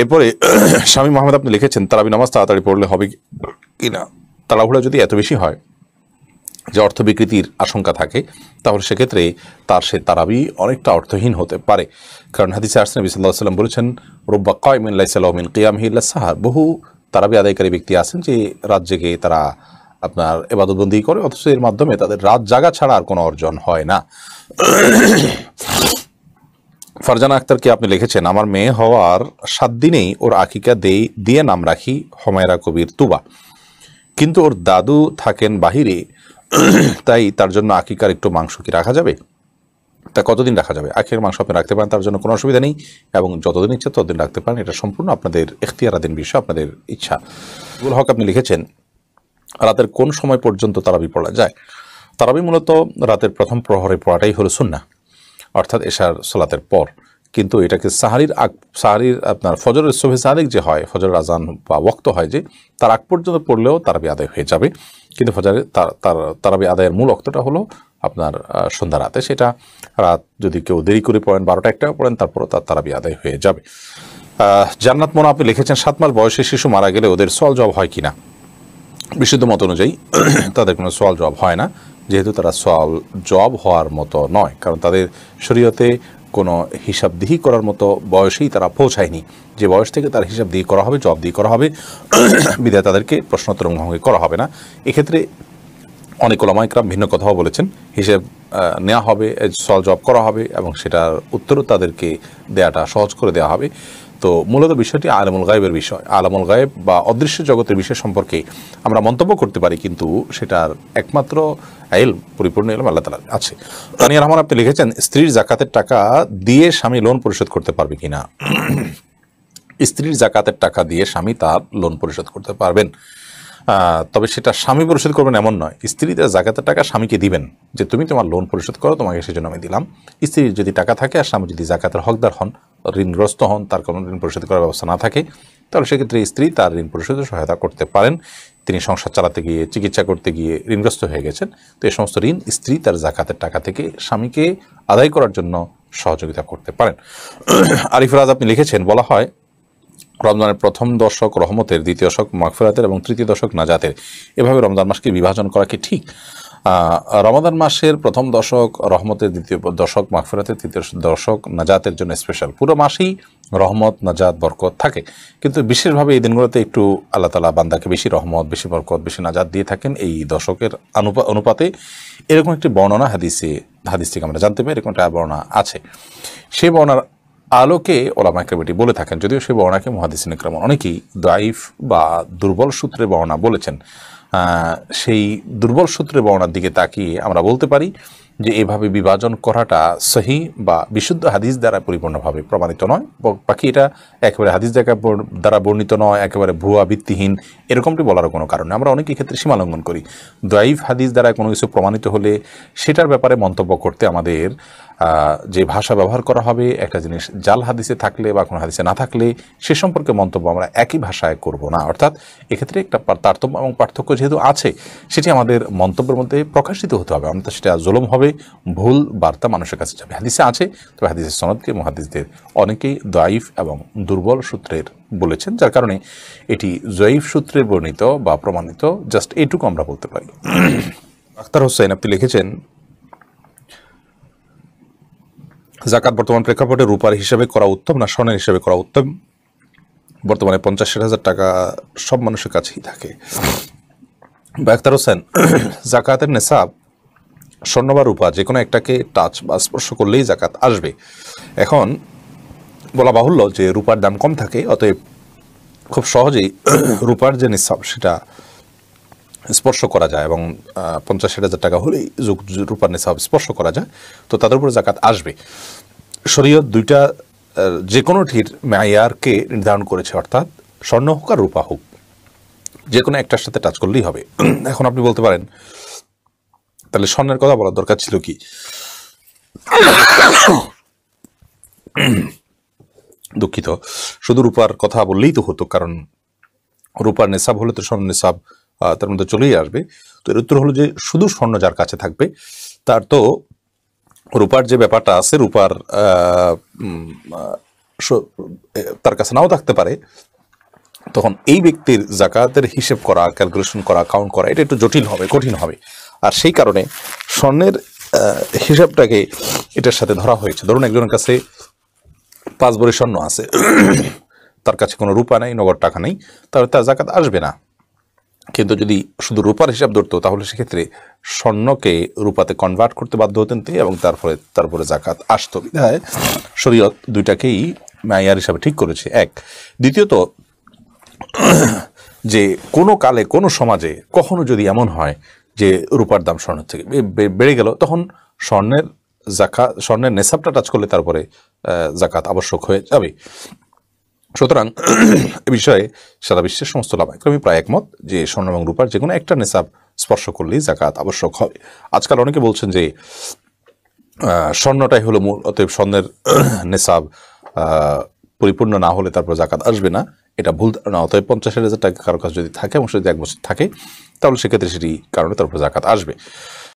এরপরে স্বামী মোহাম্মদ আপনি লিখেছেন, তারাবি নামাজ তাড়াতাড়ি পড়লে হবে কি না তাড়াহুড়া যদি এত বেশি হয়, যে অর্থ বিকৃতির আশঙ্কা থাকে, তাহলে সেক্ষেত্রে তার সে তারাবি অনেকটা অর্থহীন হতে পারে। কারণ হাদিসে আসলাম বিসাল্লাহ সাল্লাম বলেছেন, রব্বা কয়মিন কিয়াম হিল্লা সাহার বহু তারাবি আদায়কারী ব্যক্তি আছেন যে রাত জেগে তারা আপনার এবাদতবন্দি করে, অথচ এর মাধ্যমে তাদের রাত জাগা ছাড়া আর কোনো অর্জন হয় না। ফারজানা আক্তারকে আপনি লিখেছেন? আমার মেয়ে হওয়ার সাত দিনেই ওর আকিকা দেই, দিয়ে নাম রাখি হোমায়রা কবির তুবা। কিন্তু ওর দাদু থাকেন বাহিরে, তাই তার জন্য আকিকার একটু মাংস কি রাখা যাবে? তা কতদিন রাখা যাবে? আখের মাংস আপনি রাখতে পারেন, তার জন্য কোনো অসুবিধা নেই। এবং যতদিন ইচ্ছা ততদিন রাখতে পারেন, এটা সম্পূর্ণ আপনাদের এখতিয়ারাধীন বিষয়, আপনাদের ইচ্ছা। গুল হক, আপনি লিখেছেন, রাতের কোন সময় পর্যন্ত তারাবি পড়া যায়? তারাবি মূলত রাতের প্রথম প্রহরে পড়াটাই হলো সুন্না অর্থাৎ এশার সোলাতের পর। কিন্তু এটাকে সাহারির আগ, সাহারির আপনার ফজরের শোভে সাদিক যে হয় ফজরের আজান বা ওক্ত হয় যে, তার আগ পর্যন্ত পড়লেও তারাবি আদায় হয়ে যাবে। কিন্তু ফজরের তার তার, তারাবি আদায়ের মূল অক্তটা হলো আপনার সন্ধ্যা রাতে। সেটা রাত যদি কেউ দেরি করে পড়েন, বারোটা একটা পড়েন, তারপরও তার তারাবি আদায় হয়ে যাবে। জান্নাত মোনা আপনি লিখেছেন, সাত মাস বয়সে শিশু মারা গেলে ওদের সল জব হয় কিনা? বিশুদ্ধ মত অনুযায়ী তাদের কোনো সোয়াল জব হয় না। যেহেতু তারা সোয়াল জব হওয়ার মতো নয়, কারণ তাদের শরীয়তে কোনো হিসাবদিহি করার মতো বয়সেই তারা পৌঁছায়নি। যে বয়স থেকে তার হিসাব দিয়ে করা হবে জব দিয়ে করা হবে বিদায় তাদেরকে প্রশ্নোত্তর মুখোমুখি করা হবে না। এক্ষেত্রে অনেক ওলামাইকরাম ভিন্ন কথাও বলেছেন। হিসেব নেওয়া হবে সল জব করা হবে এবং সেটার উত্তরও তাদেরকে দেয়াটা সহজ করে দেওয়া হবে। তো মূলত বিষয়টি আলমুল গায়েবের বিষয়। আলামুল গায়েব বা অদৃশ্য জগতের বিষয় সম্পর্কে আমরা মন্তব্য করতে পারি, কিন্তু সেটার একমাত্র এলম পরিপূর্ণ এলম আল্লাহ তালার আছে। তানিয়া রহমান, আপনি লিখেছেন, স্ত্রীর জাকাতের টাকা দিয়ে স্বামী লোন পরিশোধ করতে পারবে কিনা? স্ত্রীর জাকাতের টাকা দিয়ে স্বামী তার লোন পরিশোধ করতে পারবেন। তবে সেটা স্বামী পরিশোধ করবেন এমন নয়। স্ত্রী তার জাকাতের টাকা স্বামীকে দিবেন যে তুমি তোমার লোন পরিশোধ করো, তোমাকে সেজন্য আমি দিলাম। স্ত্রীর যদি টাকা থাকে আর স্বামী যদি জাকাতের হকদার হন, ঋণগ্রস্ত হন, তার কোনো ঋণ পরিশোধ করার ব্যবস্থা না থাকে, তাহলে সেক্ষেত্রে স্ত্রী তার ঋণ পরিশোধে সহায়তা করতে পারেন। তিনি সংসার চালাতে গিয়ে, চিকিৎসা করতে গিয়ে ঋণগ্রস্ত হয়ে গেছেন। তো এই সমস্ত ঋণ স্ত্রী তার জাকাতের টাকা থেকে স্বামীকে আদায় করার জন্য সহযোগিতা করতে পারেন। আরিফরাজ আপনি লিখেছেন, বলা হয় রমজানের প্রথম দশক রহমতের, দ্বিতীয় দশক মাগফিরাতের এবং তৃতীয় দশক নাজাতের। এভাবে রমজান মাসকে বিভাজন করা কি ঠিক? রমাদান মাসের প্রথম দশক রহমতের, দ্বিতীয় দশক মাগফিরাতের, তৃতীয় দশক নাজাতের জন্য স্পেশাল পুরো মাসেই রহমত, নাজাত, বরকত থাকে। কিন্তু বিশেষভাবে এই দিনগুলোতে একটু আল্লাহ তালা বান্দাকে বেশি রহমত, বেশি বরকত, বেশি নাজাত দিয়ে থাকেন এই দশকের অনুপা, অনুপাতে। এরকম একটি বর্ণনা হাদিসে, হাদিস থেকে আমরা জানতে পারি, এরকম একটা বর্ণনা আছে। সেই বর্ণার আলোকে ওলামা কমিটি বলে থাকেন, যদিও সেই বর্ণাকে মহাদিসিন ইকরাম অনেকেই দাইফ বা দুর্বল সূত্রে বর্ণা বলেছেন সেই দুর্বল সূত্রে বর্ণার দিকে তাকিয়ে আমরা বলতে পারি যে, এভাবে বিভাজন করাটা সহি বা বিশুদ্ধ হাদিস দ্বারা পরিপূর্ণভাবে প্রমাণিত নয় বাকি এটা একেবারে হাদিস বর- দ্বারা বর্ণিত নয়, একেবারে ভুয়া, ভিত্তিহীন, এরকমটি বলার কোনো কারণ। আমরা অনেক ক্ষেত্রে সীমা লঙ্ঘন করি দাইফ হাদিস দ্বারা কোনো কিছু প্রমাণিত হলে সেটার ব্যাপারে মন্তব্য করতে আমাদের যে ভাষা ব্যবহার করা হবে, একটা জিনিস জাল হাদিসে থাকলে বা কোনো হাদিসে না থাকলে, সে সম্পর্কে মন্তব্য আমরা একই ভাষায় করব না। অর্থাৎ এক্ষেত্রে একটা তারতম্য এবং পার্থক্য যেহেতু আছে, সেটি আমাদের মন্তব্যের মধ্যে প্রকাশিত হতে হবে। আমরা সেটা জুলুম হবে, ভুল বার্তা মানুষের কাছে যাবে। হাদিসে আছে, তবে হাদিসের সনদকে মহাদিসদের অনেকেই দাইফ এবং দুর্বল সূত্রের বলেছেন, যার কারণে এটি জয়ীফ সূত্রে বর্ণিত বা প্রমাণিত। জাস্ট এইটুকু আমরা বলতে পারি। আখতার হোসেন, আপনি লিখেছেন জাকাত বর্তমান প্রেক্ষাপটে রূপার হিসাবে করা উত্তম না স্বর্ণের হিসাবে করা উত্তম? বর্তমানে পঞ্চাশ হাজার টাকা সব মানুষের কাছেই থাকে। বাক্তার হোসেন, জাকাতের নেশাব স্বর্ণ বা রূপা, যে কোনো একটাকে টাচ বা স্পর্শ করলেই জাকাত আসবে। এখন বলা বাহুল্য যে রূপার দাম কম থাকে, অতএব খুব সহজেই রূপার যে নিঃসাব সেটা স্পর্শ করা যায় এবং পঞ্চাশ ষাট হাজার টাকা হলেই রূপার নিসাব স্পর্শ করা যায়, তো তাদের উপরে জাকাত আসবে। শরীয়ত দুইটা যে কোনোটির মেয়ারকে নির্ধারণ করেছে, অর্থাৎ স্বর্ণ হোক আর রূপা হোক যে কোনো একটার সাথে টাচ করলেই হবে। এখন আপনি বলতে পারেন, তাহলে স্বর্ণের কথা বলার দরকার ছিল কি? দুঃখিত। শুধু রূপার কথা বললেই তো হতো, কারণ রূপার নেশাব হলে তো স্বর্ণ নেশাব তার মধ্যে চলেই আসবে। তো এর উত্তর হলো যে শুধু স্বর্ণ যার কাছে থাকবে, তার তো রূপার যে ব্যাপারটা আছে, রূপার তার কাছে নাও থাকতে পারে। তখন এই ব্যক্তির জাকাতের হিসেব করা ক্যালকুলেশন করা কাউন্ট করা, এটা একটু জটিল হবে, কঠিন হবে। আর সেই কারণে স্বর্ণের হিসাবটাকে এটার সাথে ধরা হয়েছে। ধরুন একজনের কাছে পাঁচ ভরি স্বর্ণ আছে, তার কাছে কোনো রূপা নেই, নগদ টাকা নেই, তাহলে তার জাকাত আসবে না। কিন্তু যদি শুধু রূপার হিসাব ধরতো, তাহলে সেক্ষেত্রে স্বর্ণকে রূপাতে কনভার্ট করতে বাধ্য হতেন তিনি এবং তারপরে তারপরে জাকাত আসতো। বিধায় শরীয়ত দুইটাকেই মায়ার হিসাবে ঠিক করেছে। এক, দ্বিতীয়ত, যে কোনো কালে, কোনো সমাজে কখনো যদি এমন হয় যে রূপার দাম স্বর্ণের থেকে বেড়ে গেল, তখন স্বর্ণের জাকা স্বর্ণের নেশাবটা টাচ করলে তারপরে জাকাত আবশ্যক হয়ে যাবে। সুতরাং এ বিষয়ে সারা বিশ্বের সমস্ত লাভাক্রমী প্রায় একমত যে স্বর্ণ এবং রূপার যে কোনো একটা নেশাব স্পর্শ করলেই জাকাত আবশ্যক হবে আজকাল অনেকে বলছেন যে স্বর্ণটাই হলো মূল, অতএব স্বর্ণের নেশাব পরিপূর্ণ না হলে তারপর জাকাত আসবে না। এটা ভুল ধারণা, অতএব পঞ্চাশ হাজার টাকা কারও কাছে যদি থাকে এবং যদি এক বছর থাকে, তাহলে সেক্ষেত্রে সেটি কারণে তারপর জাকাত আসবে।